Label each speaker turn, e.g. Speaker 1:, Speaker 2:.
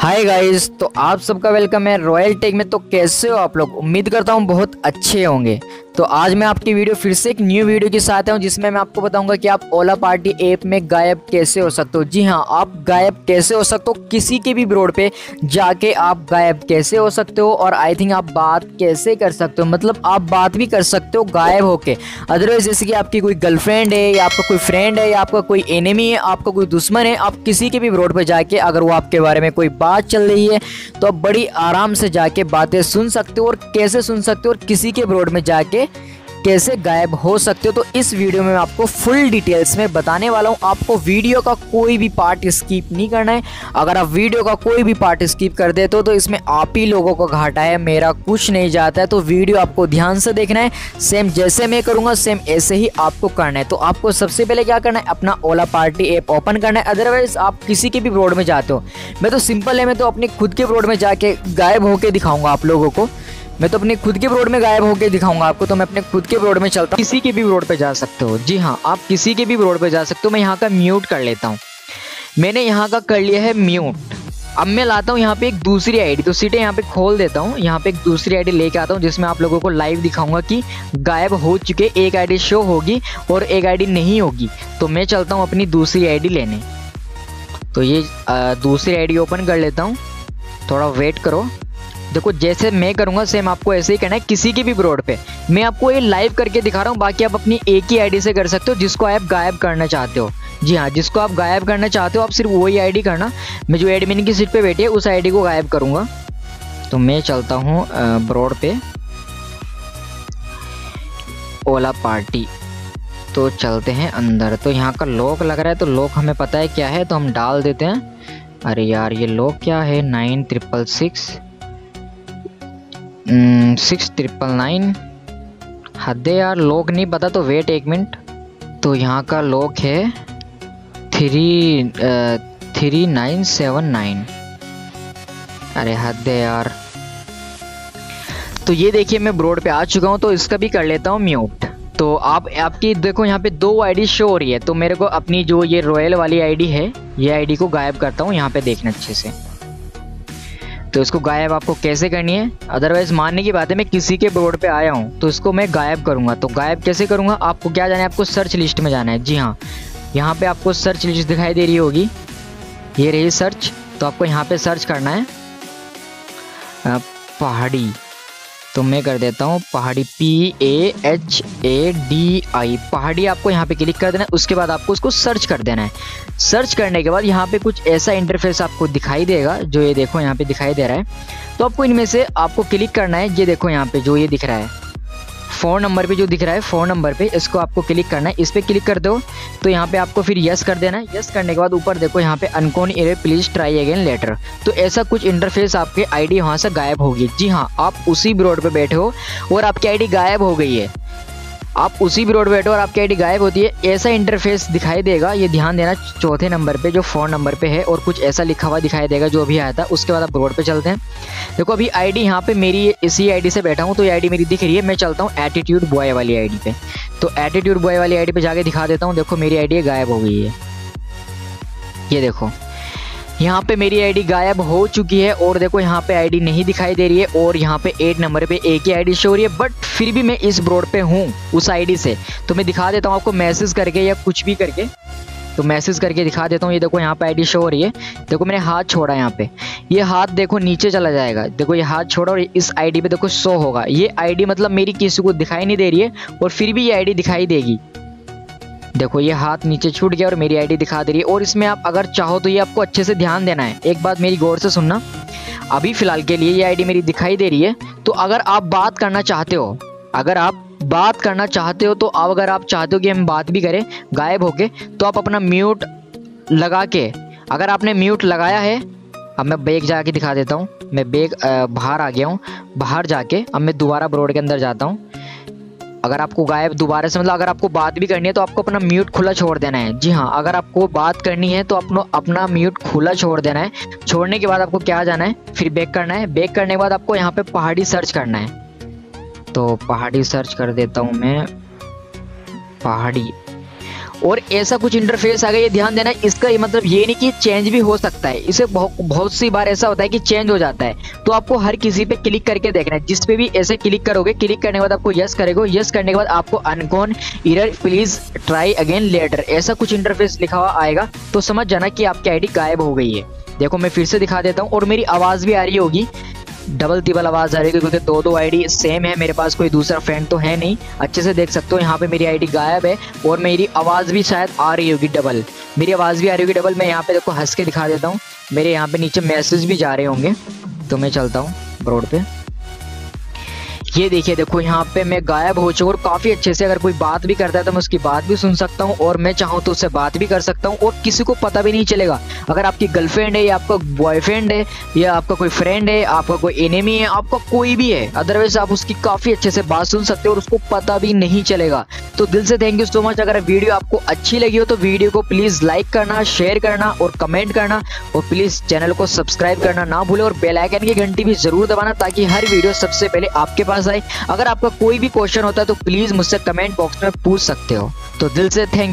Speaker 1: Hi guys तो आप सबका वेलकम है रॉयल टेक में। तो कैसे हो आप लोग? उम्मीद करता हूँ बहुत अच्छे होंगे। तो आज मैं आपकी वीडियो फिर से एक न्यू वीडियो के साथ हूँ, जिसमें मैं आपको बताऊँगा कि आप ओला पार्टी ऐप में गायब कैसे हो सकते हो। जी हाँ आप गायब कैसे हो सकते हो किसी के भी ब्रोड पे जाके आप गायब कैसे हो सकते हो और आई थिंक आप बात कैसे कर सकते हो? मतलब आप बात भी कर सकते हो गायब होके। अदरवाइज़ जैसे कि आपकी कोई गर्लफ्रेंड है या आपका कोई फ्रेंड है या आपका कोई एनिमी है, आपका कोई दुश्मन है, आप किसी के भी ब्रोड पर जाके अगर वो आपके बारे में कोई बात चल रही है तो आप बड़ी आराम से जाके बातें सुन सकते हो और कैसे सुन सकते हो और किसी के ब्रोड में जाके कैसे गायब हो सकते हो तो इस वीडियो में मैं आपको फुल डिटेल्स में बताने वाला हूँ। आपको वीडियो का कोई भी पार्ट स्किप नहीं करना है। अगर आप वीडियो का कोई भी पार्ट स्किप कर देते हो तो इसमें आप ही लोगों को घाटा है, मेरा कुछ नहीं जाता है। तो वीडियो आपको ध्यान से देखना है। सेम जैसे मैं करूँगा सेम ऐसे ही आपको करना है। तो आपको सबसे पहले क्या करना है? अपना ओला पार्टी ऐप ओपन करना है। अदरवाइज़ आप किसी के भी ब्रोड में जाते हो। मैं तो सिंपल है, मैं तो अपने खुद के ब्रोड में जाके गायब होकर दिखाऊँगा आप लोगों को। मैं तो अपने खुद के रोड में गायब होकर दिखाऊँगा आपको तो मैं अपने खुद के रोड में चलता हूँ। किसी के भी रोड पे जा सकते हो। जी हाँ आप किसी के भी रोड पे जा सकते हो। मैं यहाँ का म्यूट कर लेता हूँ। मैंने यहाँ का कर लिया है म्यूट। अब मैं लाता हूँ यहाँ पे एक दूसरी आईडी तो सीटें यहाँ पे खोल देता हूँ। यहाँ पे एक दूसरी आईडी लेके आता हूँ जिसमें आप लोगों को लाइव दिखाऊँगा कि गायब हो चुके एक आईडी शो होगी और एक आईडी नहीं होगी। तो मैं चलता हूँ अपनी दूसरी आईडी लेने। तो ये आ, दूसरी आईडी ओपन कर लेता हूँ। थोड़ा वेट करो। देखो, जैसे मैं करूँगा सेम आपको ऐसे ही करना है, किसी की भी ब्रोड पे। मैं आपको ये लाइव करके दिखा रहा हूँ, बाकी आप अपनी एक ही आईडी से कर सकते हो, जिसको आप गायब करना चाहते हो। जी हाँ जिसको आप गायब करना चाहते हो, आप सिर्फ़ वही आईडी करना। मैं जो एडमिन की सीट पे बैठी है, उस आईडी को गायब करूँगा। तो मैं चलता हूँ ब्रोड पे। ओला पार्टी। तो चलते हैं अंदर। तो यहाँ का लॉक लग रहा है तो लॉक हमें पता है क्या है तो हम डाल देते हैं। अरे यार, ये लॉक क्या है? Nine triple six six triple nine हदे यार लॉक नहीं पता तो वेट एक मिनट तो यहाँ का लॉक है three three nine seven nine अरे हद यार. तो ये देखिए मैं ब्रोड पे आ चुका हूँ तो इसका भी कर लेता हूँ म्यूट तो आप, आपकी, देखो यहाँ पे दो आईडी शो हो रही है तो मेरे को अपनी जो ये रॉयल वाली आईडी है, ये आईडी को गायब करता हूँ यहाँ पे देखना अच्छे से. तो इसको गायब आपको कैसे करनी है? अदरवाइज़ मानने की बात है, मैं किसी के बोर्ड पे आया हूँ तो इसको मैं गायब करूँगा। तो गायब कैसे करूँगा? आपको क्या जाना है? आपको सर्च लिस्ट में जाना है। जी हाँ यहाँ पे आपको सर्च लिस्ट दिखाई दे रही होगी। ये रही सर्च तो आपको यहाँ पे सर्च करना है। पहाड़ी। तो मैं कर देता हूँ पहाड़ी P A H A D I पहाड़ी आपको यहाँ पे क्लिक कर देना है, उसके बाद आपको उसको सर्च कर देना है। सर्च करने के बाद यहाँ पे कुछ ऐसा इंटरफेस आपको दिखाई देगा, जो ये देखो यहाँ पे दिखाई दे रहा है। तो आपको इनमें से आपको क्लिक करना है, ये देखो यहाँ पे जो ये दिख रहा है। फ़ोन नंबर पे जो दिख रहा है फ़ोन नंबर पे, इसको आपको क्लिक करना है। इस पर क्लिक कर दो तो यहाँ पे आपको फिर यस कर देना है। यस करने के बाद ऊपर देखो, यहाँ पे अनकोन error please try again later तो ऐसा कुछ इंटरफेस आपके आईडी वहाँ से गायब होगी। जी हाँ आप उसी ब्रोड पे बैठे हो और आपकी आईडी गायब हो गई है। आप उसी भी रोड बैठो और आपकी आईडी गायब होती है। ऐसा इंटरफेस दिखाई देगा। ये ध्यान देना चौथे नंबर पे, जो फ़ोन नंबर पे है, और कुछ ऐसा लिखा हुआ दिखाई देगा, जो अभी आया था। उसके बाद आप रोड पे चलते हैं। देखो, अभी आईडी यहाँ पे मेरी इसी आईडी से बैठा हूँ तो ये आईडी मेरी दिख रही है। मैं चलता हूँ एटीट्यूड बॉय वाली आईडी पे। तो एटीट्यूड बॉय वाली आईडी पे जाके दिखा देता हूँ। देखो, मेरी आईडी गायब हो गई है। ये देखो। यहाँ पे मेरी आईडी गायब हो चुकी है और देखो यहाँ पे आईडी नहीं दिखाई दे रही है और यहाँ पे एट नंबर पे एक ही आईडी शो हो रही है बट फिर भी मैं इस ब्रोड पे हूँ, उस आईडी से। तो मैं दिखा देता हूँ आपको मैसेज करके या कुछ भी करके। तो मैसेज करके दिखा देता हूँ, ये देखो यहाँ पे आईडी शो हो रही है। देखो मैंने हाथ छोड़ा यहाँ पे। ये हाथ देखो नीचे चला जाएगा। देखो ये हाथ छोड़ा और इस आईडी पे देखो शो होगा। ये आईडी मतलब मेरी किसी को दिखाई नहीं दे रही है और फिर भी ये आईडी दिखाई देगी। देखो, ये हाथ नीचे छूट गया और मेरी आईडी दिखा दे रही है। और इसमें आप अगर चाहो तो ये आपको अच्छे से ध्यान देना है। एक बात मेरी गौर से सुनना। अभी फ़िलहाल के लिए ये आईडी मेरी दिखाई दे रही है। तो अगर आप बात करना चाहते हो, अगर आप बात करना चाहते हो तो अब अगर आप चाहते हो कि हम बात भी करें, गायब होके तो आप अपना म्यूट लगा के, अगर आपने म्यूट लगाया है, अब मैं बैग जाके दिखा देता हूँ। मैं बैग बाहर आ गया हूँ। बाहर जाके अब मैं दोबारा ब्रोड के अंदर जाता हूँ। अगर आपको गायब दोबारा से मतलब अगर आपको बात भी करनी है तो आपको अपना म्यूट खुला छोड़ देना है। जी हाँ अगर आपको बात करनी है तो अपना अपना म्यूट खुला छोड़ देना है। छोड़ने के बाद आपको क्या जाना है? फिर बेक करना है। बेक करने के बाद आपको यहाँ पे पहाड़ी सर्च करना है। तो पहाड़ी सर्च कर देता हूँ मैं। पहाड़ी। और ऐसा कुछ इंटरफेस आ गया, ये ध्यान देना, इसका ये मतलब ये नहीं कि चेंज भी हो सकता है। इसे बहुत सी बार ऐसा होता है कि चेंज हो जाता है। तो आपको हर किसी पे क्लिक करके देखना है। जिस पे भी ऐसे क्लिक करोगे क्लिक करने के बाद आपको यस करेगा यस करने के बाद आपको अनकॉन error please try again later ऐसा कुछ इंटरफेस लिखा हुआ आएगा तो समझ जाना कि आपकी आईडी गायब हो गई है। देखो, मैं फिर से दिखा देता हूँ, और मेरी आवाज़ भी आ रही होगी। डबल तिबल आवाज़ आ रही है, क्योंकि दो दो आईडी सेम है, मेरे पास कोई दूसरा फ्रेंड तो है नहीं। अच्छे से देख सकते हो, यहाँ पे मेरी आईडी गायब है, और मेरी आवाज़ भी शायद आ रही होगी डबल मेरी आवाज़ भी आ रही होगी डबल मैं यहाँ पे देखो हंस के दिखा देता हूँ। मेरे यहाँ पे नीचे मैसेज भी जा रहे होंगे तो मैं चलता हूँ रोड पे। ये देखिए, देखो यहाँ पे मैं गायब हो चुका और काफ़ी अच्छे से अगर कोई बात भी करता है तो मैं उसकी बात भी सुन सकता हूँ और मैं चाहूँ तो उससे बात भी कर सकता हूँ और किसी को पता भी नहीं चलेगा। अगर आपकी गर्लफ्रेंड है या आपका बॉयफ्रेंड है या आपका कोई फ्रेंड है, आपका कोई एनिमी है, आपका कोई भी है अदरवाइज़ आप उसकी काफ़ी अच्छे से बात सुन सकते हो और उसको पता भी नहीं चलेगा। तो दिल से थैंक यू सो मच अगर वीडियो आपको अच्छी लगी हो तो वीडियो को प्लीज़ लाइक करना शेयर करना और कमेंट करना और प्लीज़ चैनल को सब्सक्राइब करना ना भूले और बेलाइकन की घंटी भी ज़रूर दबाना ताकि हर वीडियो सबसे पहले आपके पास आए अगर आपका कोई भी क्वेश्चन होता है तो प्लीज़ मुझसे कमेंट बॉक्स में पूछ सकते हो। तो दिल से थैंक